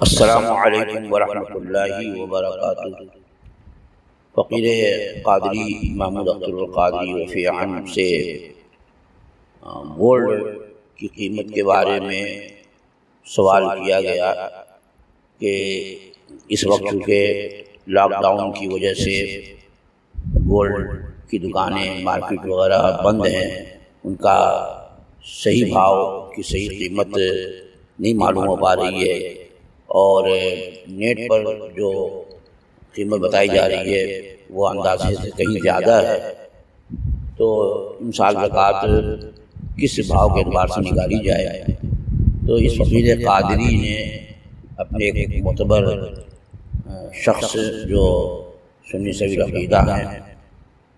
السلام علیکم ورحمۃ اللہ وبرکاتہ فقیر قادری محمود اختر القادری رفیع عنہ سے گولڈ کی قیمت کے بارے میں سوال کیا گیا کہ اس وقت چونکہ لاک ڈاؤن کی وجہ سے گولڈ کی دکانیں مارکیٹ وغیرہ بند ہیں ان کا صحیح بھاؤ کی صحیح قیمت نہیں معلوم ہو پا رہی ہے۔ اور نیٹ پر جو قیمت بتائی جا رہی ہے، وہ اندازے سے کہیں زیادہ ہے۔ تو ان سال زکوٰۃ کس بھاؤ کے اعتبار سے نکالی جائے؟ تو اس فقیر قادری نے اپنے ایک معتبر شخص جو سنی سبھی عقیدہ ہیں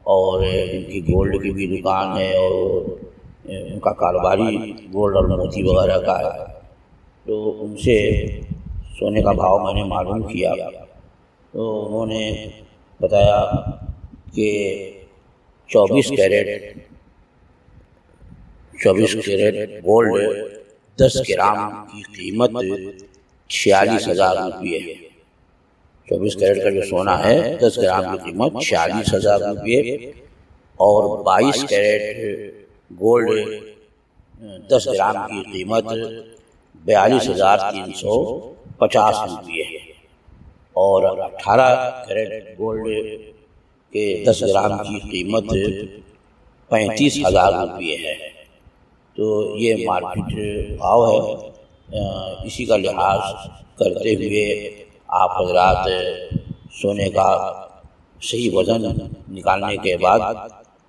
اور ان کی گولڈ کی بھی دکان ہے اور ان کا کاروباری گولڈ اور موتی وغیرہ کا ہے، تو ان سے سونے کا بھاؤ میں نے معلوم کیا۔ تو انہوں نے بتایا کہ چوبیس کیرٹ چوبیس کیرٹ گولڈ، دس گرام کی قیمت چھیالیس ہزار روپیے چوبیس کیرٹ کا جو سونا ہے، دس گرام کی قیمت چھیالیس ہزار روپیے۔ اور بائیس کیرٹ گولڈ، دس گرام کی قیمت بیالیس ہزار تین سو۔ پچاس روپیے اور اٹھارہ کیرٹ گولڈ کے دس گرام کی قیمت پینتیس ہزار روپیے ہے۔ تو یہ مارکیٹ بھاؤ ہے۔ اسی کا لحاظ کرتے ہوئے آپ حضرات سونے کا صحیح وزن نکالنے کے بعد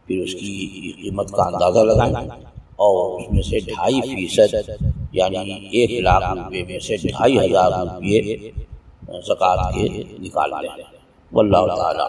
پھر اس کی قیمت کا اندازہ لگائیں اور اس میں سے ڈھائی فیصد یعنی ایک لاکھ روپے میں سے ڈھائی ہزار روپے زکوٰۃ کے نکال لیں واللہ تعالیٰ